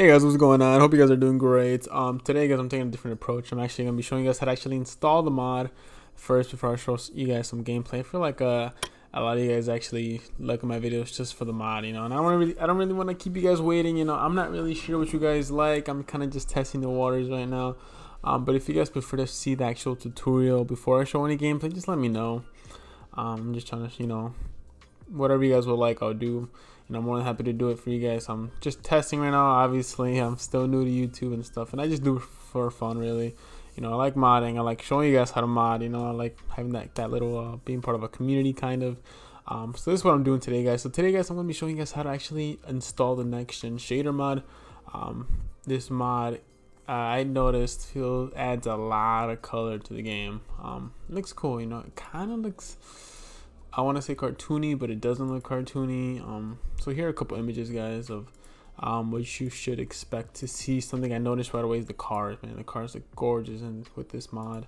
Hey guys, what's going on? Hope you guys are doing great. Um, today, guys, I'm taking a different approach. I'm actually gonna be showing you guys how to actually install the mod first before I show you guys some gameplay. I feel like uh, a lot of you guys actually look at my videos just for the mod, you know, and I don't really, I don't really want to keep you guys waiting. You know, I'm not really sure what you guys like. I'm kind of just testing the waters right now. Um, but if you guys prefer to see the actual tutorial before I show any gameplay, just let me know. Um, I'm just trying to, you know, whatever you guys would like, I'll do and I'm more than happy to do it for you guys. I'm just testing right now. Obviously, I'm still new to YouTube and stuff, and I just do it for fun, really. You know, I like modding. I like showing you guys how to mod. You know, I like having that that little uh, being part of a community, kind of. Um, so this is what I'm doing today, guys. So today, guys, I'm gonna be showing you guys how to actually install the next gen shader mod. Um, this mod uh, I noticed feel adds a lot of color to the game. Um, looks cool, you know. It kind of looks I want to say cartoony, but it doesn't look cartoony. Um, so here are a couple images, guys, of um, what you should expect to see. Something I noticed right away is the cars, man. The cars look gorgeous, and with this mod,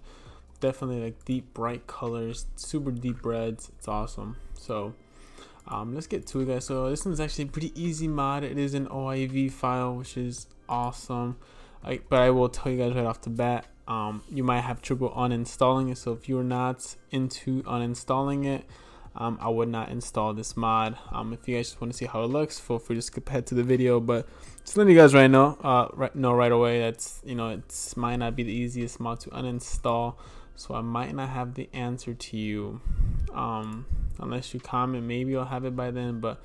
definitely like deep, bright colors, super deep reds. It's awesome. So um, let's get to it, guys. So this one's actually pretty easy mod. It is an OIV file, which is awesome. I, but I will tell you guys right off the bat, um, you might have trouble uninstalling it. So if you're not into uninstalling it, um, I would not install this mod. Um, if you guys just want to see how it looks, feel free to skip ahead to the video. But just letting you guys right now, uh, right, know right away that's you know it might not be the easiest mod to uninstall. So I might not have the answer to you, um, unless you comment. Maybe I'll have it by then, but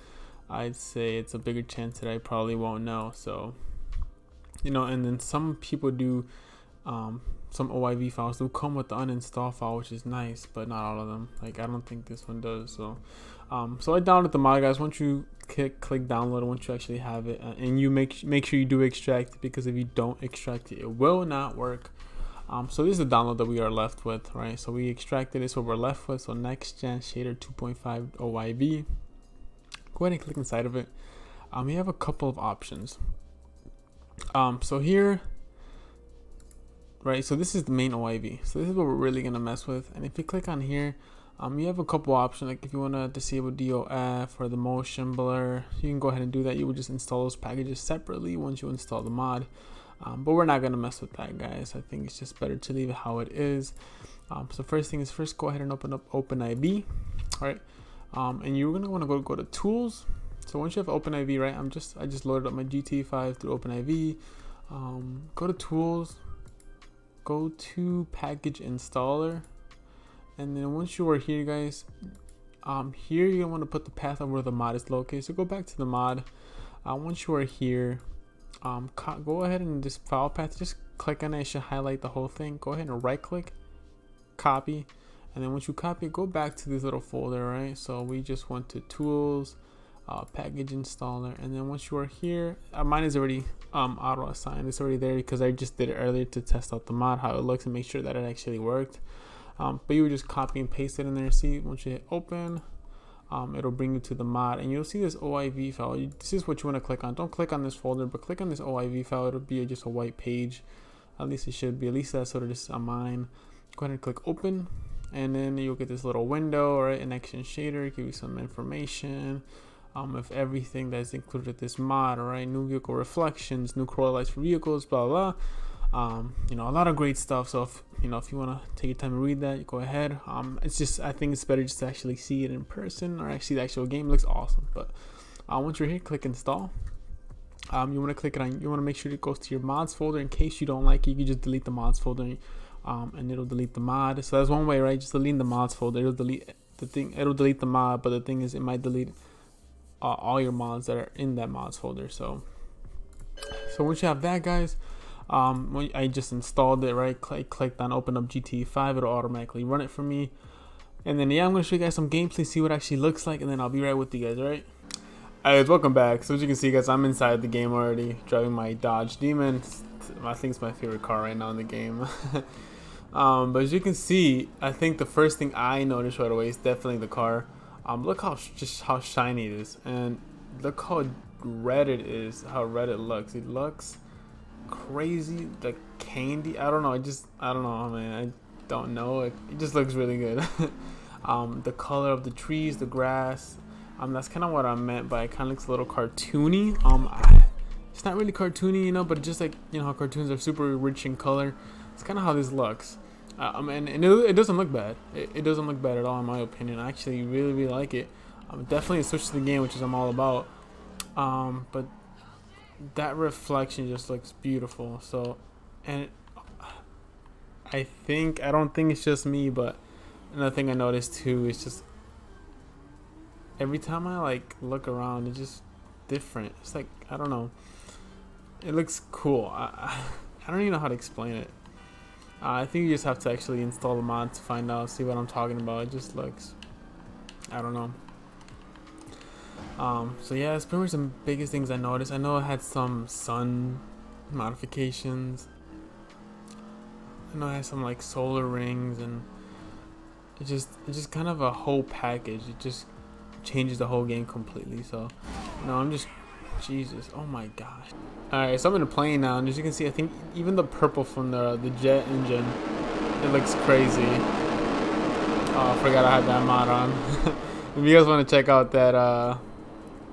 I'd say it's a bigger chance that I probably won't know. So you know, and then some people do um, some OIV files do come with the uninstall file, which is nice, but not all of them. Like I don't think this one does. So, um, so I downloaded the mod, guys. Once you click click download, once you actually have it, uh, and you make make sure you do extract because if you don't extract it, it will not work. Um, so this is the download that we are left with, right? So we extracted it, so we're left with so next gen shader 2.5 OIV. Go ahead and click inside of it. Um, we have a couple of options. Um, so here right? So this is the main OIV. So this is what we're really gonna mess with. And if you click on here, um, you have a couple options. Like if you wanna disable DOF or the motion blur, you can go ahead and do that. You would just install those packages separately once you install the mod. Um, but we're not gonna mess with that, guys. I think it's just better to leave it how it is. Um, so first thing is first, go ahead and open up OpenIV, all right? Um, and you're gonna wanna go go to Tools. So once you have OpenIV, right? I'm just I just loaded up my GT5 through OpenIV. Um, go to Tools, go to package installer. And then once you are here guys um here you want to put the path of where the mod is located. So go back to the mod. Uh, once you are here um go ahead and this file path. Just click on it, it should highlight the whole thing. Go ahead and right click copy. And then once you copy go back to this little folder right? So we just went to tools uh, package installer. And then once you are here uh, mine is already um, auto assigned it's already there because I just did it earlier to test out the mod how it looks and make sure that it actually worked. Um, but you would just copy and paste it in there. See once you hit open um, it'll bring you to the mod. And you'll see this OIV file. You, this is what you want to click on. Don't click on this folder but click on this OIV file. It'll be just a white page. At least it should be. At least that's sort of just on mine. Go ahead and click open. And then you'll get this little window right, an action shader give you some information um, of everything that's included this mod, right? New vehicle reflections, new crawler lights for vehicles, blah, blah, um, you know, a lot of great stuff. So if, you know, if you want to take your time to read that, go ahead. Um, it's just, I think it's better just to actually see it in person or actually the actual game it looks awesome. But uh, once you're here, click install. Um, you want to click it on, you want to make sure it goes to your mods folder. In case you don't like it, you can just delete the mods folder um, and it'll delete the mod. So that's one way, right? Just delete the mods folder. It'll delete the thing, it'll delete the mod, but the thing is it might delete uh, all your mods that are in that mods folder. So, so once you have that, guys, um, I just installed it. Right, click, clicked on open up GT5. It'll automatically run it for me. And then yeah, I'm gonna show you guys some gameplay, see what actually looks like, and then I'll be right with you guys. Right. Alright guys, welcome back. So as you can see guys, I'm inside the game already, driving my Dodge Demon. I think it's my favorite car right now in the game. um, but as you can see, I think the first thing I noticed right away is definitely the car. Um, look how just how shiny it is, and look how red it is. How red it looks. It looks crazy, like candy. I don't know. I just I don't know, man. I don't know. It, it just looks really good. um, the color of the trees, the grass. Um, that's kind of what I meant by it. Kind of looks a little cartoony. Um, I, it's not really cartoony, you know, but just like you know how cartoons are super rich in color. It's kind of how this looks. And, and it, it, doesn't look bad. It, it, doesn't look bad at all, in my opinion. I actually really, really like it. Um, definitely a switch to the game, which is I'm all about. Um, but that reflection just looks beautiful. So, and I think I don't think it's just me, but another thing I noticed too is just every time I like look around, it's just different. It's like I don't know. It looks cool. I, I don't even know how to explain it. Uh, I think you just have to actually install the mod to find out, see what I'm talking about. It just looks, I don't know. Um, so yeah, it's pretty much the biggest things I noticed. I know it had some sun modifications. I know it has some like solar rings and it just it's just kind of a whole package. It just changes the whole game completely. So no, I'm just Jesus. Oh my gosh. Alright, so I'm in a plane now, and as you can see, I think even the purple from the the jet engine, it looks crazy. Oh, I forgot I had that mod on. if you guys want to check out that uh,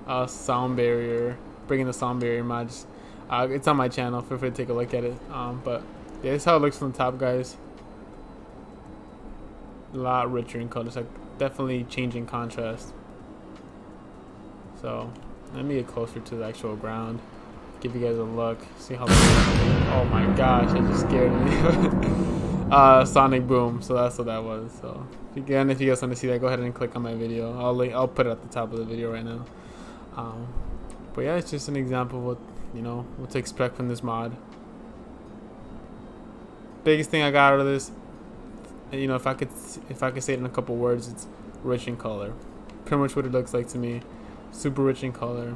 uh, sound barrier, bringing the sound barrier mods, uh, it's on my channel. Feel free to take a look at it. Um, but yeah, this is how it looks from the top, guys. A lot richer in color. Like definitely changing contrast. So let me get closer to the actual ground. Give you guys a look. See how. Oh my gosh! That just scared me. uh, Sonic Boom. So that's what that was. So again, if you guys want to see that, go ahead and click on my video. I'll link, I'll put it at the top of the video right now. Um, but yeah, it's just an example of what you know what to expect from this mod. Biggest thing I got out of this, you know, if I could if I could say it in a couple words, it's rich in color. Pretty much what it looks like to me super rich in color.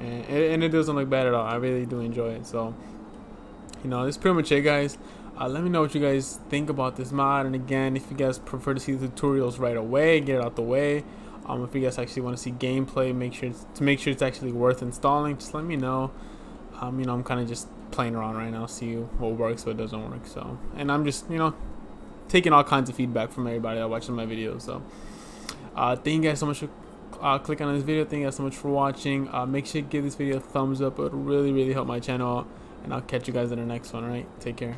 And, and it doesn't look bad at all. I really do enjoy it. So you know that's pretty much it guys. Uh, let me know what you guys think about this mod. And again if you guys prefer to see the tutorials right away get it out the way. Um, if you guys actually want to see gameplay make sure to make sure it's actually worth installing just let me know. Um, you know I'm kind of just playing around right now see what works what doesn't work. So and I'm just you know taking all kinds of feedback from everybody that watches my videos. So uh, thank you guys so much for uh, click on this video. Thank you guys so much for watching. Uh, make sure you give this video a thumbs up. It would really, really help my channel. And I'll catch you guys in the next one. All right, take care.